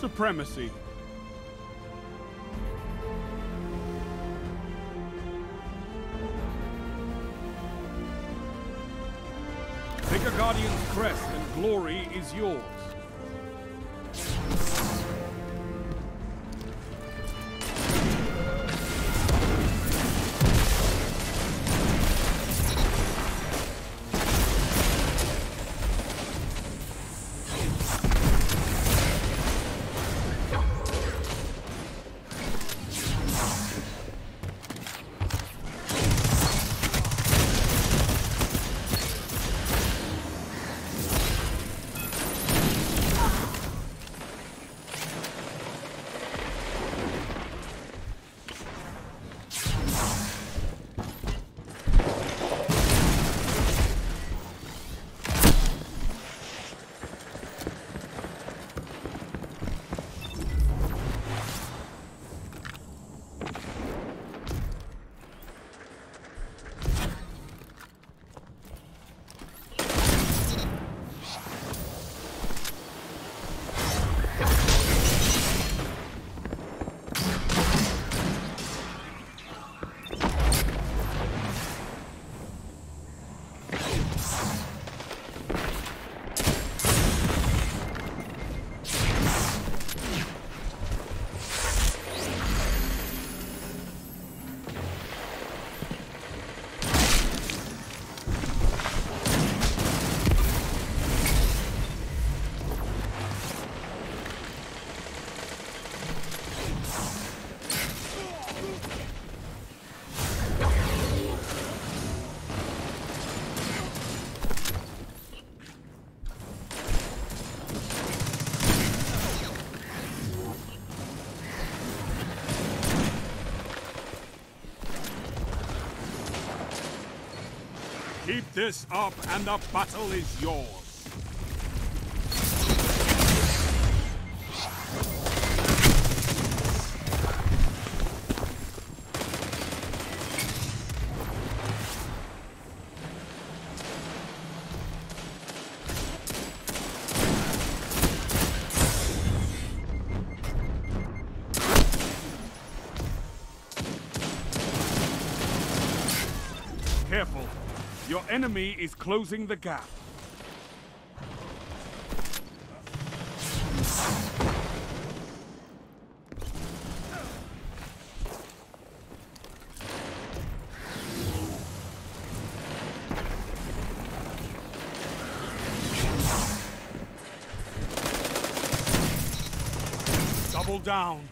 supremacy. Take a Guardian's crest and glory is yours. Keep this up and the battle is yours. Your enemy is closing the gap. Double down.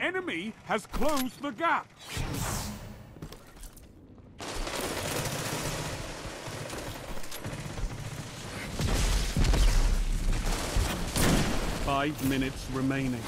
Enemy has closed the gap. Five minutes remaining.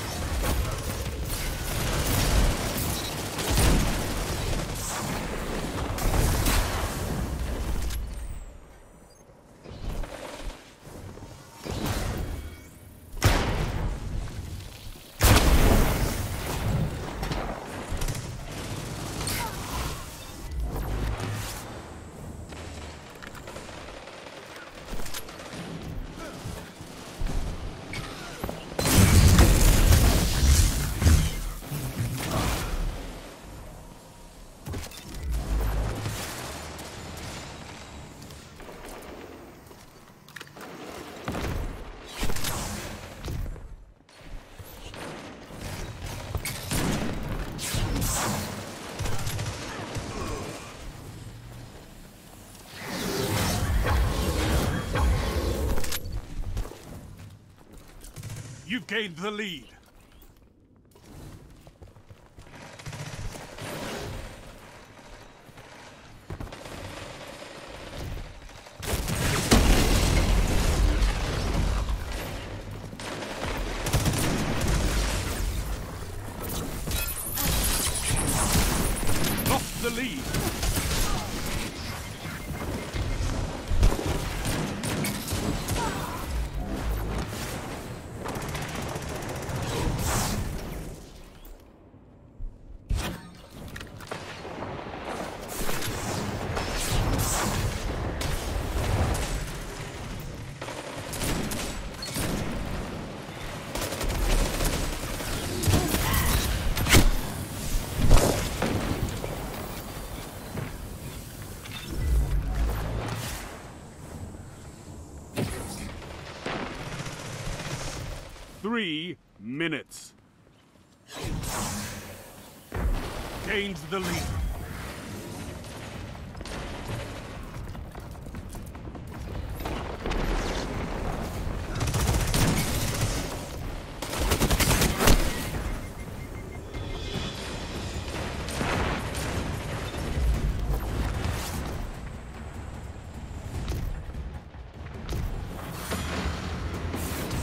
You've gained the lead. Three minutes. Gains the lead.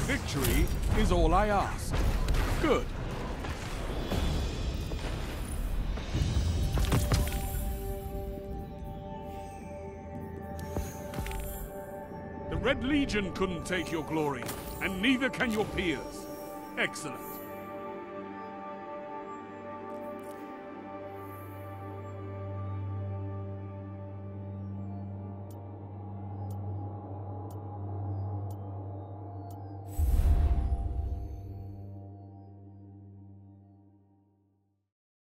Victory is all I ask. Good. The Red Legion couldn't take your glory, and neither can your peers. Excellent.